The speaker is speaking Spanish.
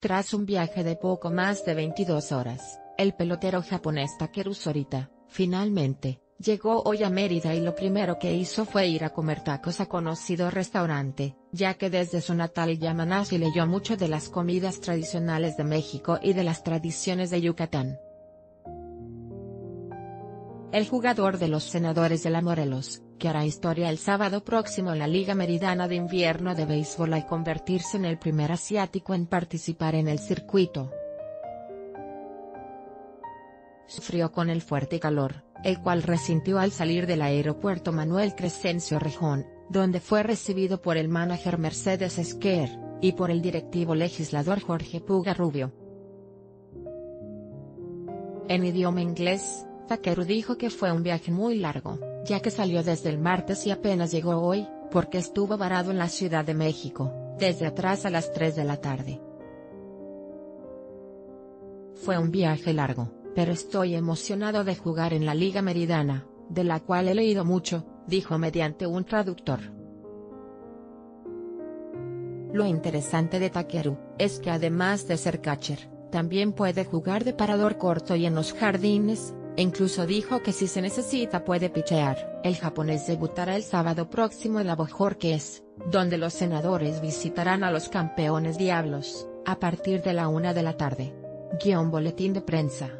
Tras un viaje de poco más de 22 horas, el pelotero japonés Takeru Sorita, finalmente, llegó hoy a Mérida y lo primero que hizo fue ir a comer tacos a conocido restaurante, ya que desde su natal Yamanashi leyó mucho de las comidas tradicionales de México y de las tradiciones de Yucatán. El jugador de los senadores de la Morelos, que hará historia el sábado próximo en la Liga Meridana de Invierno de Béisbol al convertirse en el primer asiático en participar en el circuito. Sufrió con el fuerte calor, el cual resintió al salir del aeropuerto Manuel Crescencio Rejón, donde fue recibido por el manager Mercedes Esquer, y por el directivo legislador Jorge Puga Rubio. En idioma inglés, Takeru dijo que fue un viaje muy largo, ya que salió desde el martes y apenas llegó hoy, porque estuvo varado en la Ciudad de México, desde atrás a las 3 de la tarde. Fue un viaje largo, pero estoy emocionado de jugar en la Liga Meridana, de la cual he leído mucho, dijo mediante un traductor. Lo interesante de Takeru, es que además de ser catcher, también puede jugar de parador corto y en los jardines, e incluso dijo que si se necesita puede pichear. El japonés debutará el sábado próximo en la Bojorques, donde los senadores visitarán a los campeones Diablos, a partir de la una de la tarde. Guión Boletín de Prensa